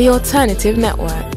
The Alternative Network.